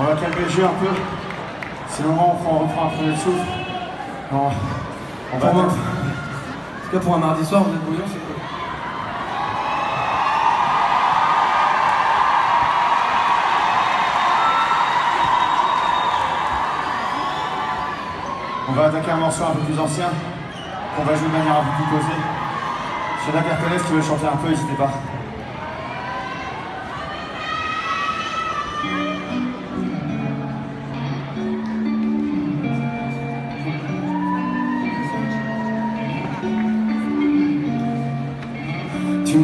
On va calmer le jeu un peu. C'est le moment où on reprend un peu le souffle. Non, on va en tout cas, pour un mardi soir, vous êtes bouillant, c'est cool. On va attaquer un morceau un peu plus ancien, qu'on va jouer de manière un peu plus posée. Si y en a qui veulent chanter un peu, n'hésitez pas.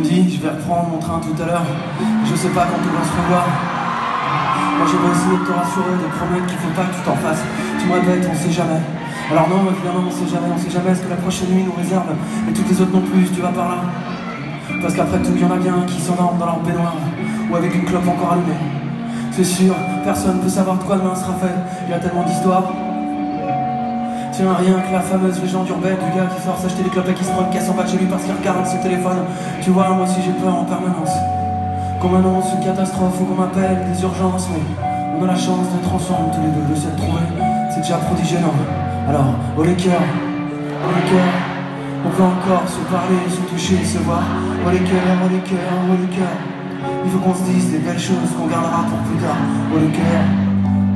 Je vais reprendre mon train tout à l'heure. Je sais pas quand on va se revoir. Moi j'ai essayer de te rassurer, de promettre qu'il faut pas que tu t'en fasses. Tu me répètes, on sait jamais. Alors non, évidemment, on sait jamais, on sait jamais ce que la prochaine nuit nous réserve. Et toutes les autres non plus, tu vas par là. Parce qu'après tout, il y en a bien qui s'endorment dans leur baignoire ou avec une clope encore allumée. C'est sûr, personne peut savoir de quoi demain sera fait. Il y a tellement d'histoires. Tiens, rien que la fameuse légende urbaine du gars qui sort s'acheter des clopes et qui se prend une caisse en bas de chez lui parce qu'il regarde son téléphone. Tu vois, moi aussi j'ai peur en permanence. Qu'on m'annonce une catastrophe ou qu'on m'appelle des urgences, mais on a la chance d'être ensemble tous les deux, de s'être trouvés. C'est déjà prodigieux, non Alors, oh les cœurs, oh les cœurs, on peut encore se parler, se toucher, se voir. Oh les cœurs, oh les cœurs, oh les cœurs. Il faut qu'on se dise des belles choses qu'on gardera pour plus tard. Oh les cœurs,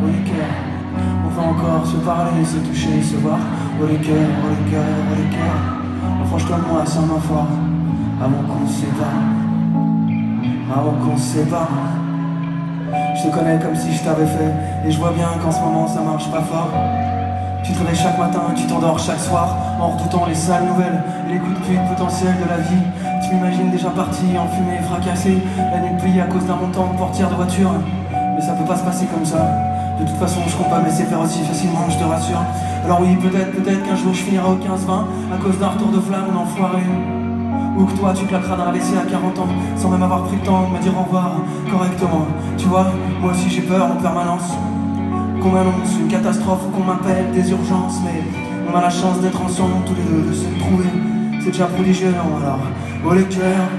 oh les cœurs. Encore se parler, se toucher, se voir. Oh les cœurs, oh les cœurs, oh les cœurs. Approche-toi de moi sans main fort, avant qu'on sépare. Avant qu'on sépare. Je te connais comme si je t'avais fait, et je vois bien qu'en ce moment ça marche pas fort. Tu te réveilles chaque matin, tu t'endors chaque soir, en redoutant les sales nouvelles les coups de pute potentiels de la vie. Tu m'imagines déjà parti, enfumé, fracassé, la nuit pliée à cause d'un montant de portière de voiture. Mais ça peut pas se passer comme ça. De toute façon, je compte pas me laisser faire aussi facilement, je te rassure. Alors oui, peut-être, peut-être qu'un jour je finirai au 15-20 à cause d'un retour de flamme, un enfoiré. Ou que toi tu claqueras dans la WC à 40 ans sans même avoir pris le temps de me dire au revoir correctement. Tu vois, moi aussi j'ai peur en permanence. Qu'on m'annonce une catastrophe ou qu'on m'appelle des urgences, mais on a la chance d'être ensemble tous les deux, de se trouver. C'est déjà prodigieux, non alors. Oh les cœurs,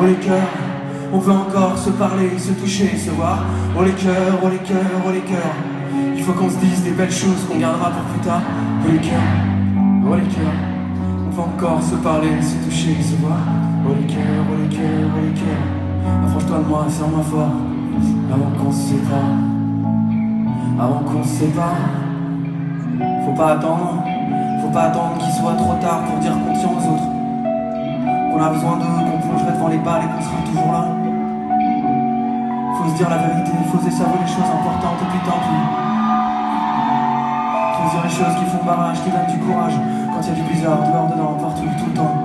oh les cœurs, on peut encore se parler, se toucher, se voir. Oh les cœurs, oh les cœurs, oh les cœurs. Il faut qu'on se dise des belles choses qu'on gardera pour plus tard. Oh les cœurs, oh les cœurs. On peut encore se parler, se toucher, se voir. Oh les cœurs, oh les cœurs, oh les cœurs. Approche-toi de moi, serre-moi fort, avant qu'on se sépare. Avant qu'on se sépare. Faut pas attendre, faut pas attendre qu'il soit trop tard pour dire qu'on tient aux autres. Qu'on a besoin d'eux, les balles et qu'on sera toujours là. Faut se dire la vérité, faut oser savoir les choses importantes et puis tant pis. Faut se dire les choses qui font barrage, qui donnent du courage quand il y a du bizarre dehors, dedans, partout, tout le temps.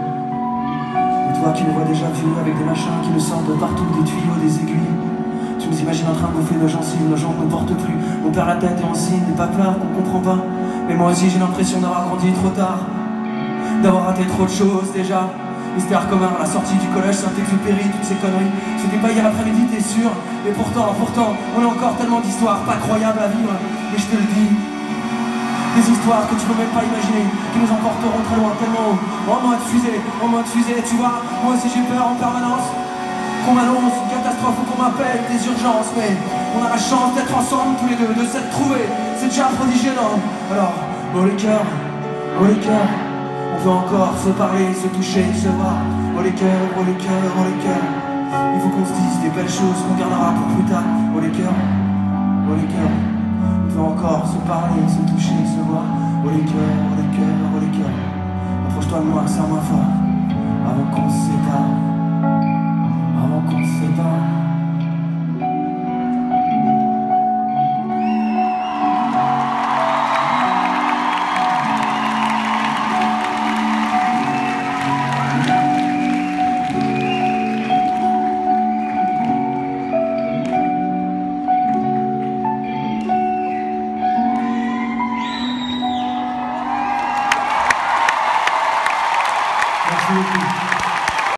Et toi qui me vois déjà vieux avec des machins qui me sortent de partout, des tuyaux, des aiguilles. Tu nous imagines en train de bouffer nos gencives, nos jambes ne portent plus. On perd la tête et on signe pas peur qu'on comprend pas. Mais moi aussi j'ai l'impression d'avoir grandi trop tard, d'avoir raté trop de choses déjà. Mystère commun à la sortie du collège, Saint-Exupéry, toutes ces conneries. C'était pas hier après-midi, t'es sûr Et pourtant, pourtant, on a encore tellement d'histoires pas croyables à vivre. Et je te le dis, des histoires que tu peux même pas imaginer, qui nous emporteront très loin, tellement haut. En mode fusée, en mode fusée, tu vois, moi aussi j'ai peur en permanence. Qu'on m'annonce une catastrophe ou qu'on m'appelle des urgences, mais on a la chance d'être ensemble tous les deux, de s'être trouvés. C'est déjà prodigieux, non Alors, oh les cœurs, oh les cœurs, on peut encore se parler, se toucher, se voir. Oh les cœurs, oh les cœurs, oh les cœurs. Il faut qu'on se dise des belles choses qu'on gardera pour plus tard. Oh les cœurs, oh les cœurs. On peut encore se parler, se toucher, se voir. Oh les cœurs, oh les cœurs, oh les cœurs. Approche-toi de moi, serre-moi fort, avant qu'on se. Absolutely.